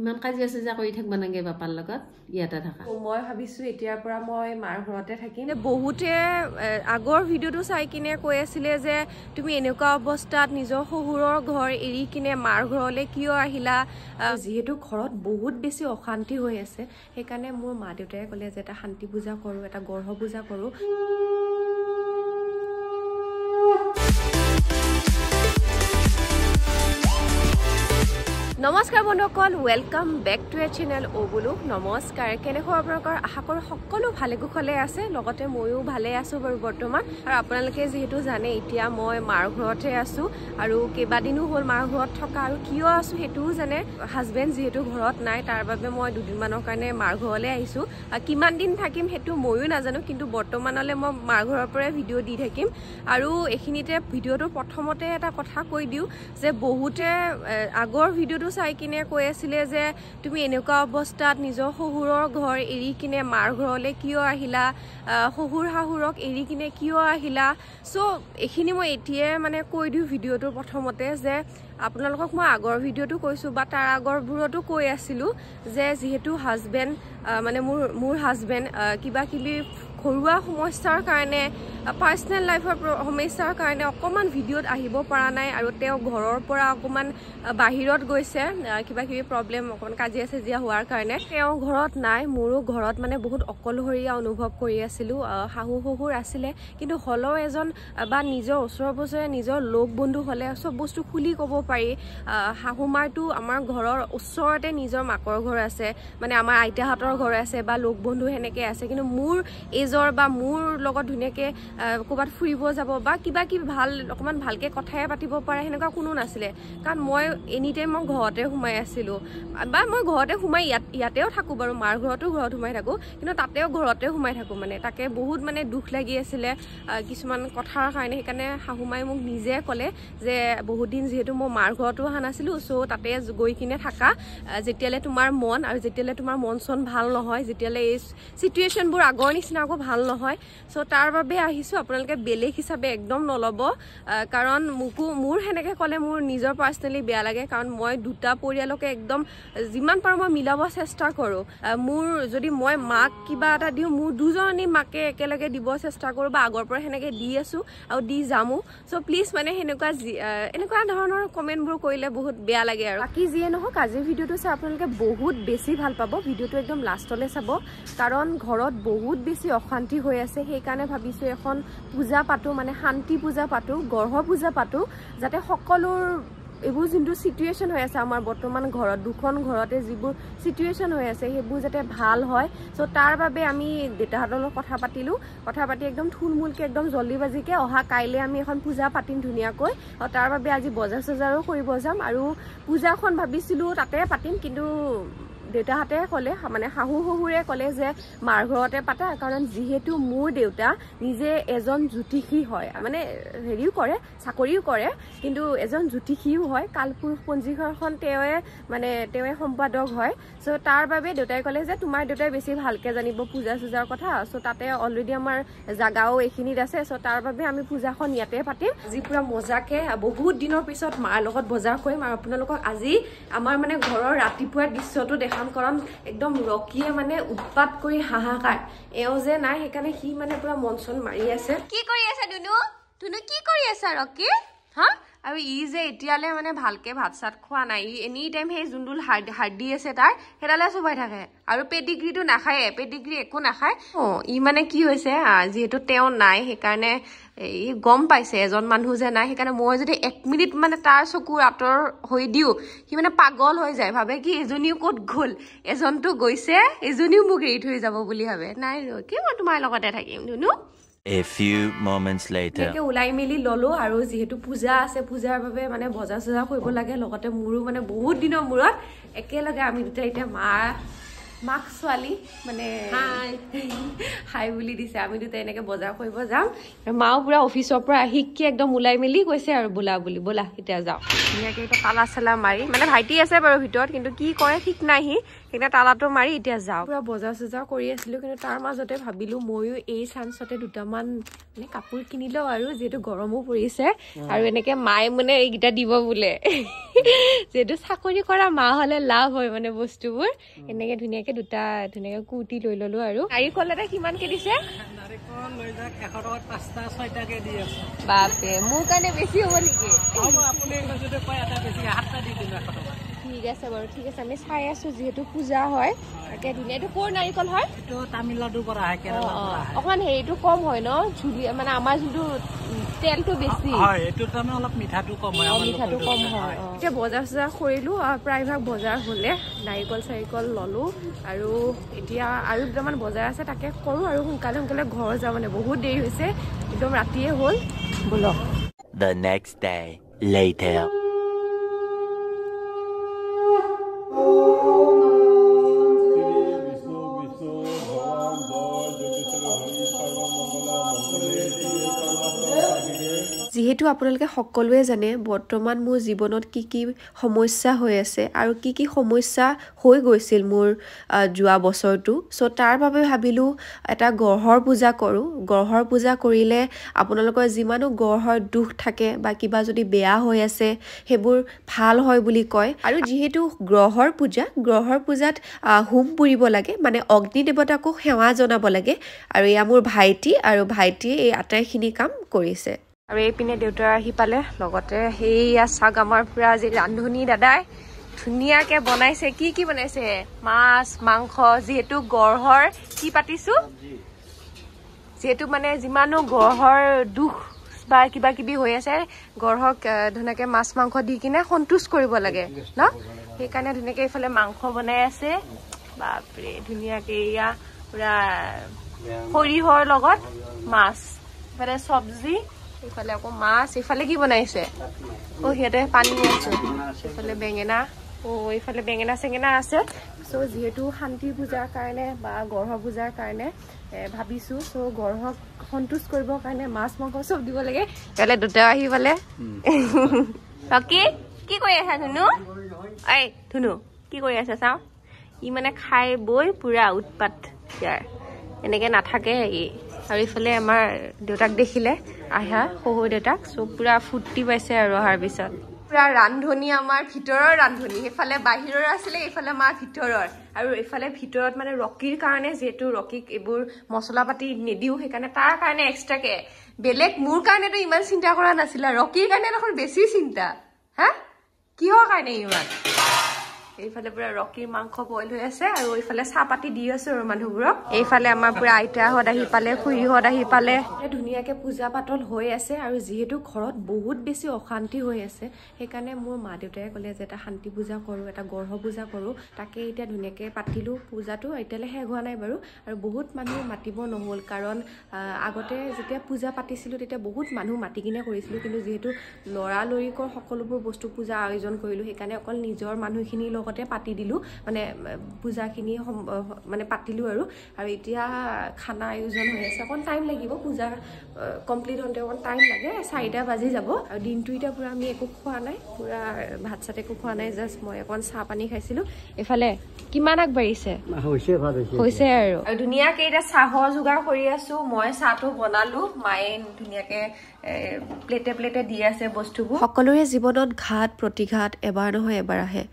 ইমান কাজিয়া চাজিয়া কৰি থাকিব নাগে বাপাৰ লগত ইয়াতে থাকা। মই ভাবিছো এতিয়াৰ পৰা মই মাৰ ঘৰতে থাকিম। বহুতে আগৰ ভিডিঅ'টো চাই কিনে কৈ আছিলে যে তুমি এনেকুৱা অৱস্থাত নিজৰ শহুৰৰ ঘৰ এৰি কিনে মাৰ ঘৰলৈ কিয় আহিলা? আহ, যিহেতু ঘৰত বহুত বেছি অশান্তি হৈ আছে সেইকাৰণে মোৰ মা দেউতাই ক'লে যে এটা শান্তি পূজা কৰোঁ এটা গৰ্ভ পূজা কৰোঁ। নমস্কাৰ বন্ধুসকল welcome back to a channel অ' বোলো নমস্কাৰ কেনেকুৱা আপোনালোকৰ? আশা কৰোঁ সকলো ভালে কুশলে আছে লগতে ময়ো ভালে আছোঁ বাৰু বৰ্তমান। আৰু আপোনালোকে যিহেতু জানে এতিয়া মই মাৰ ঘৰতহে আছোঁ আৰু কেইবাদিনো হ'ল মাৰ ঘৰত থকা আৰু কিয় আছোঁ সেইটোও জানে। হাজবেণ্ড যিহেতু ঘৰত নাই তাৰ বাবে মই দুদিনমানৰ কাৰণে মাৰ ঘৰলৈ আহিছোঁ। কিমান দিন থাকিম সেইটো ময়ো নাজানো কিন্তু বৰ্তমানলৈ মই মাৰ ঘৰৰ পৰাই ভিডিঅ' দি থাকিম। আৰু এইখিনিতে ভিডিঅ'টোৰ প্ৰথমতে এটা কথা কৈ দিওঁ যে বহুতে আগৰ ভিডিঅ'টো চাই কিনে কৈ আছিলে যে তুমি এনেকুৱা অৱস্থাত নিজৰ শহুৰৰ ঘৰ এৰি কিনে মাৰ ঘৰলৈ কিয় আহিলা? আহ, শহুৰ শাহুৰক এৰি কিনে কিয় আহিলা? চ' এইখিনি মই এতিয়াই মানে কৈ দিওঁ ভিডিঅ'টোৰ প্ৰথমতে যে আপোনালোকক মই আগৰ ভিডিঅ'টো কৈছোঁ বা তাৰ আগৰবোৰতো কৈ আছিলোঁ যে যিহেতু হাজবেণ্ড মানে মোৰ মোৰ হাজবেণ্ড কিবা কিবি ঘৰুৱা সমস্যাৰ কাৰণে পাৰ্চনেল লাইফৰ সমস্যাৰ কাৰণে অকণমান ভিডিঅ'ত আহিব পৰা নাই আৰু তেওঁ ঘৰৰ পৰা অকণমান বাহিৰত গৈছে কিবা কিবি প্ৰব্লেম অকণমান কাজিয়া চাজিয়া হোৱাৰ কাৰণে। তেওঁ ঘৰত নাই মোৰো ঘৰত মানে বহুত অকলশৰীয়া অনুভৱ কৰি আছিলোঁ শাহু শহুৰ আছিলে কিন্তু হ'লেও এজন বা নিজৰ ওচৰে পাজৰে নিজৰ লগ বন্ধু হ'লে চব বস্তু খুলি ক'ব পাৰি। শাহু মাৰটো আমাৰ ঘৰৰ ওচৰতে নিজৰ মাকৰ ঘৰ আছে মানে আমাৰ আইতাহঁতৰ ঘৰ আছে বা লগ বন্ধু সেনেকৈ আছে কিন্তু মোৰ এইজৰ বা মোৰ লগত ধুনীয়াকৈ ক'ৰবাত ফুৰিব যাব বা কিবা কিবি ভাল অকণমান ভালকৈ কথাই পাতিব পাৰে সেনেকুৱা কোনো নাছিলে। কাৰণ মই এনি টাইম মই ঘৰতে সোমাই আছিলোঁ। বা মই ঘৰতে সোমাই ইয়াত ইয়াতেও থাকোঁ বাৰু মাৰ ঘৰতো ঘৰত সোমাই থাকোঁ কিন্তু তাতেও ঘৰতে সোমাই থাকোঁ মানে। তাকে বহুত মানে দুখ লাগি আছিলে কিছুমান কথাৰ কাৰণে। সেইকাৰণে শাহুমাই মোক নিজে ক'লে যে বহুত দিন যিহেতু মই মাৰ ঘৰতো অহা নাছিলোঁ চ' তাতে গৈ কিনে থাকা। যেতিয়ালৈ তোমাৰ মন আৰু যেতিয়ালৈ তোমাৰ মন চন ভাল নহয় যেতিয়ালৈ এই চিটুৱেশ্যনবোৰ আগৰ নিচিনা আকৌ ভাল নহয়। চ' তাৰ বাবে আহিছোঁ আপোনালোকে বেলেগ হিচাপে একদম নল'ব। কাৰণ মোকো মোৰ সেনেকৈ ক'লে মোৰ নিজৰ পাৰ্চনেলি বেয়া লাগে কাৰণ মই দুটা পৰিয়ালকে একদম যিমান পাৰোঁ মই মিলাব চেষ্টা কৰোঁ। মোৰ যদি মই মাক কিবা এটা দিওঁ মোৰ দুজনী মাকে একেলগে দিব চেষ্টা কৰোঁ বা আগৰ পৰা সেনেকৈ দি আছোঁ আৰু দি যামো। চ' প্লিজ মানে সেনেকুৱা এনেকুৱা ধৰণৰ কমেণ্টবোৰ কৰিলে বহুত বেয়া লাগে আৰু। বাকী যিয়ে নহওক আজিৰ ভিডিঅ'টো চাই আপোনালোকে বহুত বেছি ভাল পাব। ভিডিঅ'টো একদম লাষ্টলৈ চাব। কাৰণ ঘৰত বহুত বেছি অশান্তি হৈ আছে সেইকাৰণে ভাবিছোঁ এখন পূজা পাতোঁ মানে শান্তি পূজা পাতোঁ গৰ্ভ পূজা পাতোঁ যাতে সকলোৰ এইবোৰ যোনটো চিটুৱেশ্যন হৈ আছে আমাৰ বৰ্তমান ঘৰত দুখন ঘৰতে যিবোৰ চিটুৱেশ্যন হৈ আছে সেইবোৰ যাতে ভাল হয়। চ' তাৰ বাবে আমি দেউতাহঁতৰ লগত কথা পাতিলোঁ কথা পাতি একদম থুলমূলকৈ একদম জল্দি বাজিকৈ অহা কাইলৈ আমি এখন পূজা পাতিম ধুনীয়াকৈ। আৰু তাৰ বাবে আজি বজাৰ চজাৰো কৰিব যাম আৰু পূজাখন ভাবিছিলোঁ তাতে পাতিম কিন্তু দেউতাহঁতে ক'লে মানে শাহু শহুৰে ক'লে যে মাৰ ঘৰতে পাতা কাৰণ যিহেতু মোৰ দেউতা নিজে এজন জ্যোতিষী হয়। মানে হেৰিও কৰে চাকৰিও কৰে কিন্তু এজন জ্যোতিষীও হয়। কালপুৰুষ পঞ্জীখন তেওঁৱে মানে তেওঁৱে সম্পাদক হয়। চ' তাৰ বাবে দেউতাই ক'লে যে তোমাৰ দেউতাই বেছি ভালকৈ জানিব পূজা চূজাৰ কথা। চ' তাতে অলৰেডি আমাৰ জাগাও এইখিনিত আছে। চ' তাৰ বাবে আমি পূজাখন ইয়াতে পাতিম। আজি পূৰা মজাকৈ বহুত দিনৰ পিছত মাৰ লগত বজাৰ কৰিম আৰু আপোনালোকক আজি আমাৰ মানে ঘৰৰ ৰাতিপুৱাৰ দৃশ্যটো দেখাম। কাৰণ একদম ৰকীয়ে মানে উৎপাত কৰি হাহাকাৰ। এওঁ যে নাই সেইকাৰণে সি মানে পূৰা মন চন মাৰি আছে। কি কৰি আছা দুনু? দুনু কি কৰি আছা ৰকী? হা? আৰু ই যে এতিয়ালৈ মানে ভালকে ভাত চাত খোৱা নাই ই এনি টাইম সেই যোনডোল হাৰ্ডি হাৰ্ডি আছে তাৰ সেইডালে চোবাই থাকে। আৰু পেডিগ্ৰীটো নাখায়ে পেডিগ্ৰী একো নাখায়। অঁ। ই মানে কি হৈছে যিহেতু তেওঁ নাই সেইকাৰণে ই গম পাইছে এজন মানুহ যে নাই সেইকাৰণে মই যদি এক মিনিট মানে তাৰ চকুৰ আঁতৰ হৈ দিওঁ সি মানে পাগল হৈ যায় ভাবে কি এজনীও ক'ত গ'ল এজনটো গৈছে এজনীও মোক এৰি থৈ যাব বুলি ভাবে। নাই ৰ কি মই তোমাৰ লগতে থাকিম ধুনু? A few moments later. এনেকে ওলাই মেলি ললো আৰু যিহেতু পূজা আছে পূজাৰ বাবে মানে বজাৰ চজাৰ কৰিব লাগে লগতে মোৰো মানে বহুত দিনৰ মূৰত একেলগে আমি দুটা এতিয়া মা মাক ছোৱালী মানে হাই বুলি দিছে আমি দুটা এনেকে বজাৰ কৰিব যাম। আৰু মাও পুৰা অফিচৰ পৰা আহি কি একদম ওলাই মেলি কৈছে আৰু বোলা বুলি ব'লা এতিয়া যাওঁ। ধুনীয়াকে এতিয়া তালা চালা মাৰি মানে ভাইটি আছে বাৰু ভিতৰত কিন্তু কি কৰে ঠিক নাই সি সেইকাৰণে তালাটো মাৰি এতিয়া যাওঁ পুৰা বজাৰ চজাৰ কৰি আছিলো কিন্তু তাৰ মাজতে ভাবিলো ময়ো এই চান্সতে দুটামান মানে কাপোৰ কিনি লওঁ আৰু যিহেতু গৰমো পৰিছে। আৰু এনেকে মায়ে মানে এইকেইটা দিব বোলে। যিহেতু চাকৰি কৰা মা হলে লাভ হয় মানে বস্তুবোৰ। এনেকে ধুনীয়াকে দুটা ধুনীয়াকে কুৰ্তি লৈ ললো আৰু। নাৰিকল এটা কিমানকে দিছে? বাপৰে মোৰ কাৰণে বেছি হ'ব নেকি? ঠিক আছে বাৰু ঠিক আছে। আমি চাই আছো যিহেতু পূজা হয়। তাকে ধুনীয়া এইটো ক'ৰ নাৰিকল হয়? এইটো তামিলনাডুৰ পৰা আহে কেৰেলাৰ পৰা আহে। অকমান হেৰিটো কম হয় ন? ঝুলি মানে আমাৰ যোনটো তেলটো বেছি। হয় এইটো তাৰমানে অলপ মিঠাটো কম হয়। এতিয়া বজাৰ চজাৰ কৰিলো আৰু প্ৰায়ভাগ বজাৰ হ'লে নাৰিকল চাৰিকল ললো। আৰু এতিয়া আৰু দুটামান বজাৰ আছে তাকে কৰো আৰু সোনকালে সোনকালে ঘৰ যাওঁ মানে বহুত দেৰি হৈছে একদম ৰাতিয়ে হ'ল। বলক। The next day. Later. যিহেতু আপোনালোকে সকলোৱে জানে বৰ্তমান মোৰ জীৱনত কি কি সমস্যা হৈ আছে আৰু কি কি সমস্যা হৈ গৈছিল মোৰ যোৱা বছৰটো। চ' তাৰ বাবে ভাবিলোঁ এটা গ্ৰহৰ পূজা কৰোঁ। গ্ৰহৰ পূজা কৰিলে আপোনালোকৰ যিমানো গ্ৰহৰ দুখ থাকে বা কিবা যদি বেয়া হৈ আছে সেইবোৰ ভাল হয় বুলি কয়। আৰু যিহেতু গ্ৰহৰ পূজা গ্ৰহৰ পূজাত হোম পুৰিব লাগে মানে অগ্নি দেৱতাকো সেৱা জনাব লাগে। আৰু এয়া মোৰ ভাইটি আৰু ভাইটিয়ে এই আটাইখিনি কাম কৰিছে। আৰু এইপিনে দেউতা আহি পালে লগতে সেইয়া চাওক আমাৰ পুৰা আজি ৰান্ধনী দাদাই ধুনীয়াকে বনাইছে। কি কি বনাইছে? মাছ মাংস যিহেতু গঢ়ৰ কি পাতিছো? যিহেতু মানে যিমানো গঢ়ৰ দুখ বা কিবা কিবি হৈ আছে গঢ়ক ধুনীয়াকে মাছ মাংস দি কিনে সন্তুষ্ট কৰিব লাগে ন? সেইকাৰণে ধুনীয়াকে এইফালে মাংস বনাই আছে। বাপৰে ধুনীয়াকে এয়া পুৰা সৰিয়হৰ লগত মাছ ইফালে চব্জি এইফালে আকৌ মাছ এইফালে কি বনাইছে? অ সিহঁতে পানী আছে এইফালে বেঙেনা অ এইফালে বেঙেনা চেঙেনা আছে। চ' যিহেতু শান্তি পূজাৰ কাৰণে বা গৰ্ভ পূজাৰ কাৰণে ভাবিছো চ' গৰ্ভক সন্তুষ্ট কৰিবৰ কাৰণে মাছ মাংস চব দিব লাগে। কাইলৈ দুটাও আহি পালে। ৰকি কি? কৰি আছা ধুনু? ঐ ধুনু কি কৰি আছা চাওঁ? ই মানে খাই বৈ পুৰা উৎপাত ইয়াৰ। এনেকে নাথাকে ই। আৰু ইফালে আমাৰ দেউতাক দেখিলে আহা শহুৰ দেউতাক চ' পুৰা ফূৰ্তি পাইছে আৰু অহাৰ পিছত। পুৰা ৰান্ধনী আমাৰ ভিতৰৰ ৰান্ধনী সেইফালে বাহিৰৰ আছিলে এইফালে আমাৰ ভিতৰৰ। আৰু এইফালে ভিতৰত মানে ৰকিৰ কাৰণে যিহেতু ৰকিক এইবোৰ মছলা পাতি নিদিওঁ সেইকাৰণে তাৰ কাৰণে এক্সট্ৰাকে বেলেগ মোৰ কাৰণেতো ইমান চিন্তা কৰা নাছিলা ৰকিৰ কাৰণে দেখোন বেছি চিন্তা। হা? কিহৰ কাৰণে ইমান? এইফালে পুৰা ৰকিৰ মাংস বইল হৈ আছে আৰু এইফালে চাহ পাতি দি আছো আৰু মানুহবোৰক। এইফালে আমাৰ পুৰা আইতাহঁত আহি পালে খুৰীহঁত আহি পালে। ধুনীয়াকে পূজা পাতল হৈ আছে আৰু যিহেতু ঘৰত বহুত বেছি অশান্তি হৈ আছে সেইকাৰণে মোৰ মা দেউতাই ক'লে যে এটা শান্তি পূজা কৰোঁ এটা গৰ্ভ পূজা কৰোঁ। তাকে এতিয়া ধুনীয়াকে পাতিলোঁ পূজাটো এতিয়ালৈ শেষ হোৱা নাই বাৰু। আৰু বহুত মানুহ মাতিব নহ'ল কাৰণ আগতে যেতিয়া পূজা পাতিছিলোঁ তেতিয়া বহুত মানুহ মাতি কিনে কৰিছিলোঁ। কিন্তু যিহেতু লৰালৰিকৰ সকলোবোৰ বস্তু পূজা আয়োজন কৰিলোঁ সেইকাৰণে অকল নিজৰ মানুহখিনিৰ লগতে পাতি দিলোঁ। মানে পূজাখিনি মানে পাতিলোঁ আৰু। আৰু এতিয়া খানা আয়োজন হৈ আছে। অকণ টাইম লাগিব। পূজা কমপ্লিট হওঁতে অকণ টাইম লাগে। চাৰিটা বাজি যাব। আৰু দিনটো এতিয়া পূৰা আমি একো খোৱা নাই। পূৰা ভাত চাত একো খোৱা নাই। জাষ্ট মই অকণ চাহ পানী খাইছিলোঁ। এইফালে কিমান আগবাঢ়িছে? হৈছে আৰু। আৰু ধুনীয়াকে এতিয়া চাহৰ যোগাৰ কৰি আছো। মই চাহটো বনালো। মায়ে ধুনীয়াকে প্লেটে প্লেটে দি আছে বস্তুবোৰ। সকলোৰে জীৱনত ঘাত প্ৰতিঘাত এবাৰ নহয় এবাৰ আহে।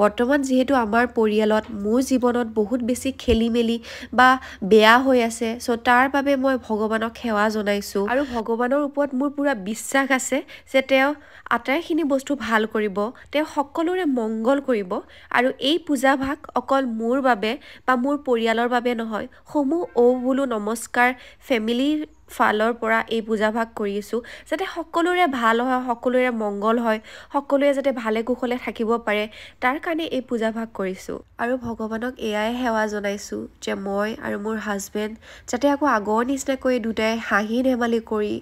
বৰ্তমান যিহেতু আমাৰ পৰিয়ালত মোৰ জীৱনত বহুত বেছি খেলি মেলি বা বেয়া হৈ আছে চ' তাৰ বাবে মই ভগৱানক সেৱা জনাইছোঁ। আৰু ভগৱানৰ ওপৰত মোৰ পূৰা বিশ্বাস আছে যে তেওঁ আটাইখিনি বস্তু ভাল কৰিব তেওঁ সকলোৰে মংগল কৰিব আৰু এই পূজাভাগ অকল মোৰ বাবে বা মোৰ পৰিয়ালৰ বাবে নহয় সমূহ ঔ বোলো নমস্কাৰ ফেমিলিৰ ফালৰ পৰা এই পূজাভাগ কৰিছোঁ যাতে সকলোৰে ভাল হয় সকলোৰে মংগল হয় সকলোৱে যাতে ভালে কুশলে থাকিব পাৰে তাৰ কাৰণে এই পূজাভাগ কৰিছোঁ। আৰু ভগৱানক এয়াই সেৱা জনাইছোঁ যে মই আৰু মোৰ হাজবেণ্ড যাতে আকৌ আগৰ নিচিনাকৈ দুটাই হাঁহি ধেমালি কৰি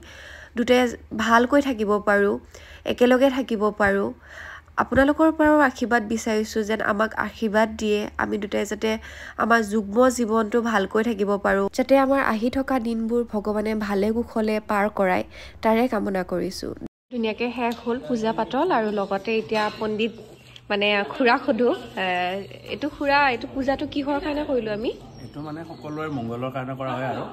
দুটাই ভালকৈ থাকিব পাৰোঁ একেলগে থাকিব পাৰোঁ। আপোনালোকৰ পৰাও আশীৰ্বাদ বিচাৰিছোঁ যেন আমাক আশীৰ্বাদ দিয়ে। আমি দুটাই যাতে আমাৰ যুগ্ম জীৱনটো ভালকৈ থাকিব পাৰোঁ যাতে আমাৰ আহি থকা দিনবোৰ ভগৱানে ভালে কুশলে পাৰ কৰাই তাৰে কামনা কৰিছোঁ। ধুনীয়াকৈ শেষ হ'ল পূজা পাতল আৰু লগতে এতিয়া পণ্ডিত মানে খুৰাক সোধোঁ এইটো খুৰা এইটো পূজাটো কিহৰ কাৰণে কৰিলোঁ আমি? এইটো মানে সকলোৰে মংগলৰ কাৰণে কৰা হয় আৰু।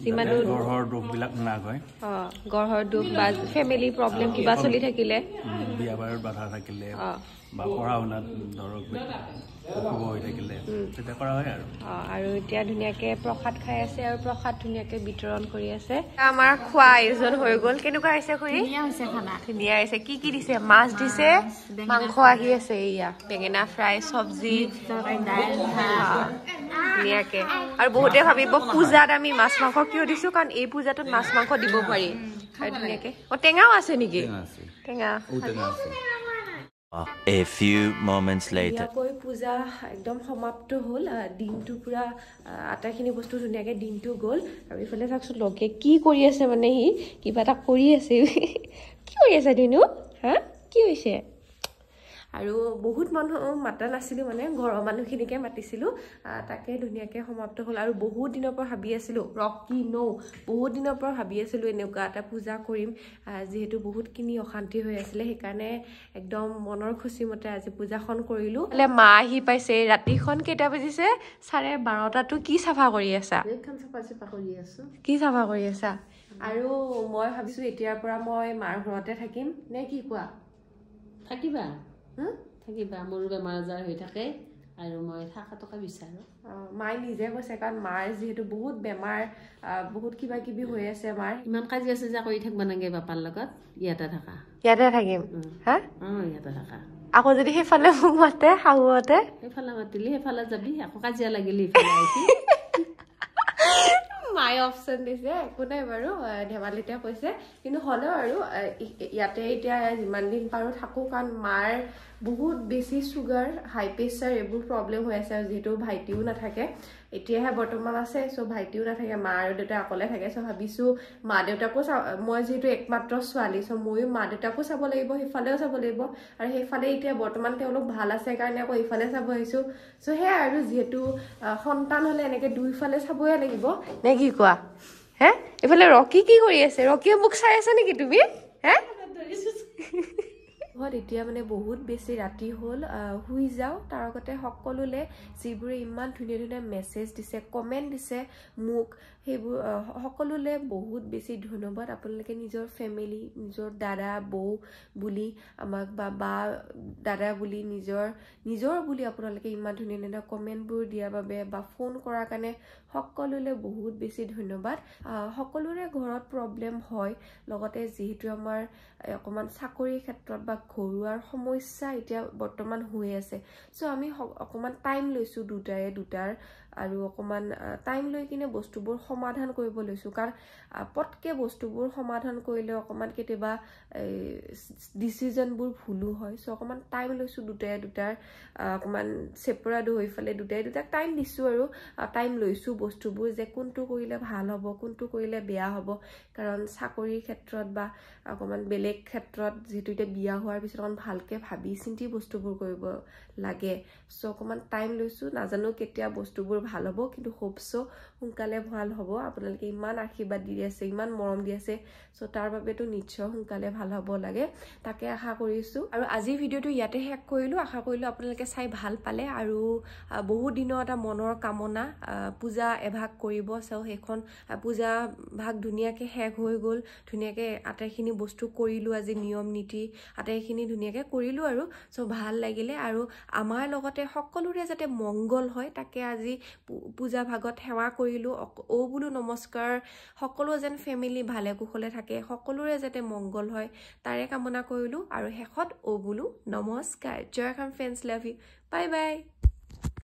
যিমান যাতে গ্ৰহৰ দুখবিলাক নাগ হয় অঁ গঢ়ৰ দুখ বা ফেমিলি প্ৰব্লেম কিবা চলি থাকিলে। উম, বিয়া বাৰুত বাধা থাকিলে অঁ। বা পঢ়া শুনাত ধৰক অশুভ হৈ থাকিলে তেতিয়া কৰা হয় আৰু। অঁ আৰু এতিয়া ধুনীয়াকৈ প্ৰসাদ খাই আছে আৰু প্ৰসাদ ধুনীয়াকৈ বিতৰণ কৰি আছে। আমাৰ খোৱা আয়োজন হৈ গ'ল। কেনেকুৱা হৈছে খুৰী? ধুনীয়া হৈছে কি কি দিছে? মাছ দিছে মাংস আহি আছে এয়া বেঙেনা ফ্ৰাই চব্জি। অঁ, ধুনীয়াকৈ। আৰু বহুতে ভাবিব পূজাত আমি মাছ মাংস কিয় দিছো? কাৰণ এই পূজাটোত মাছ মাংস দিব পাৰি। আৰু ধুনীয়াকৈ। অঁ টেঙাও আছে নেকি? টেঙা A few moments later. পূজা একদম সমাপ্ত হ'ল। দিনটো পূৰা আহ, আটাইখিনি বস্তু ধুনীয়াকৈ দিনটো গ'ল। আৰু ইফালে চাওকচোন লগে কি কৰি আছে মানে সি? কিবা এটা কৰি আছে। কি কৰি আছে ধুনু হা? কি হৈছে? আৰু বহুত মানুহ মাতা নাছিলোঁ মানে ঘৰৰ মানুহখিনিকে মাতিছিলোঁ। তাকে ধুনীয়াকৈ সমাপ্ত হ'ল আৰু বহুত দিনৰ পৰা ভাবি আছিলোঁ ৰকি নৌ বহুত দিনৰ পৰা ভাবি আছিলোঁ এনেকুৱা এটা পূজা কৰিম। যিহেতু বহুতখিনি অশান্তি হৈ আছিলে সেইকাৰণে একদম মনৰ খুচিমতে আজি পূজাখন কৰিলোঁ। মা আহি পাইছে ৰাতিখন কেইটা বাজিছে? চাৰে বাৰটাতো কি চাফা কৰি আছা? এইখন চাফা চাফা কৰি আছো। কি চাফা কৰি আছা? আৰু মই ভাবিছোঁ এতিয়াৰ পৰা মই মাৰ ঘৰতে থাকিম। নে কি কোৱা? থাকিবা। হা? থাকিবা মোৰো বেমাৰ আজাৰ হৈ থাকে আৰু মই থকা টকা বিচাৰোঁ। মায়ে নিজে কৈছে কাৰণ মাৰ যিহেতু বহুত বেমাৰ বহুত কিবা কিবি হৈ আছে মাৰ। ইমান কাজিয়া চাজিয়া কৰি থাকিবা নাগে বাপাৰ লগত ইয়াতে থাকা। ইয়াতে থাকিম? হা? অঁ ইয়াতে থাকা। আকৌ যদি সেইফালে মোক মাতে শাহুহঁতে? সেইফালে মাতিলি সেইফালে যাবি আকৌ কাজিয়া লাগিলি ইফালে আহিবি। মায়ে অপশ্যন দিছে একো নাই বাৰু ধেমালিতে কৈছে কিন্তু হ'লেও আৰু ইয়াতে এতিয়া যিমান দিন পাৰোঁ থাকোঁ কাৰণ মাৰ বহুত বেছি চুগাৰ হাই প্ৰেচাৰ এইবোৰ প্ৰব্লেম হৈ আছে আৰু যিহেতু ভাইটিও নাথাকে। এতিয়াহে বৰ্তমান আছে চ' ভাইটিও নাথাকে মা আৰু দেউতা অকলে থাকে। চ' ভাবিছোঁ মা দেউতাকো চা মই যিহেতু একমাত্ৰ ছোৱালী চ' ময়ো মা দেউতাকো চাব লাগিব সেইফালেও চাব লাগিব। আৰু সেইফালে এতিয়া বৰ্তমান তেওঁলোক ভাল আছে কাৰণে আকৌ ইফালে চাব আহিছোঁ। চ' সেয়াই আৰু যিহেতু সন্তান হ'লে এনেকৈ দুইফালে চাবই লাগিব। নে কি কোৱা? হে? এইফালে ৰকি কি কৰি আছে? ৰকিয়ে মোক চাই আছে নেকি তুমি? হে? ঘৰত এতিয়া মানে বহুত বেছি ৰাতি হ'ল শুই যাওঁ। তাৰ আগতে সকলোলে যিবোৰে ইমান ধুনীয়া ধুনীয়া মেছেজ দিছে কমেণ্ট দিছে মোক সেইবোৰ সকলোলে বহুত বেছি ধন্যবাদ। আপোনালোকে নিজৰ ফেমিলি নিজৰ দাদা বৌ বুলি আমাক বা বা দাদা বুলি নিজৰ নিজৰ বুলি আপোনালোকে ইমান ধুনীয়া ধুনীয়া কমেণ্টবোৰ দিয়াৰ বাবে বা ফোন কৰাৰ কাৰণে সকলোলে বহুত বেছি ধন্যবাদ। সকলোৰে ঘৰত প্ৰব্লেম হয় লগতে যিহেতু আমাৰ অকণমান চাকৰিৰ ক্ষেত্ৰত বা ঘৰুৱাৰ সমস্যা এতিয়া বৰ্তমান হৈ আছে। চ' আমি অকণমান টাইম লৈছোঁ দুটাৰে দুটাৰ আৰু অকণমান টাইম লৈ কিনে বস্তুবোৰ সমাধান কৰিব লৈছোঁ। কাৰণ পটকৈ বস্তুবোৰ সমাধান কৰিলে অকণমান কেতিয়াবা ডিচিজনবোৰ ভুলো হয়। চ' অকণমান টাইম লৈছোঁ দুটাৰে দুটাৰ অকণমান ছেপাৰেট হৈ পেলাই দুটাই দুটাক টাইম দিছোঁ আৰু টাইম লৈছোঁ বস্তুবোৰ যে কোনটো কৰিলে ভাল হ'ব কোনটো কৰিলে বেয়া হ'ব। কাৰণ চাকৰিৰ ক্ষেত্ৰত বা অকণমান বেলেগ ক্ষেত্ৰত যিহেতু এতিয়া বিয়া হোৱাৰ পিছত অকণমান ভালকৈ ভাবি চিন্তি বস্তুবোৰ কৰিব লাগে। চ' অকণমান টাইম লৈছোঁ নাজানো কেতিয়া বস্তুবোৰ ভাল হ'ব কিন্তু হোপ সোনকালে ভাল হ'ব। আপোনালোকে ইমান আশীৰ্বাদ দি আছে ইমান মৰম দি আছে। চ' তাৰ বাবেতো নিশ্চয় সোনকালে ভাল হ'ব লাগে। তাকে আশা কৰিছোঁ। আৰু আজিৰ ভিডিঅ'টো ইয়াতে শেষ কৰিলোঁ। আশা কৰিলোঁ আপোনালোকে চাই ভাল পালে আৰু বহুত দিনৰ এটা মনৰ কামনা পূজা এভাগ কৰিব। চাওঁ সেইখন পূজা ভাগ ধুনীয়াকৈ শেষ হৈ গ'ল। ধুনীয়াকৈ আটাইখিনি বস্তু কৰিলোঁ আজি নিয়ম নীতি আটাইখিনি ধুনীয়াকৈ কৰিলোঁ আৰু। চ' ভাল লাগিলে আৰু আমাৰ লগতে সকলোৰে যাতে মংগল হয় তাকে আজি পূজা ভাগত সেৱা কৰিলোঁ ঔ বোলো নমস্কাৰ। সকলো যেন ফেমিলি ভালে কুশলে থাকে সকলোৰে যাতে মংগল হয় তাৰে কামনা কৰিলোঁ। আৰু শেষত ঔ বোলো নমস্কাৰ। জয় খাম friends love you bye bye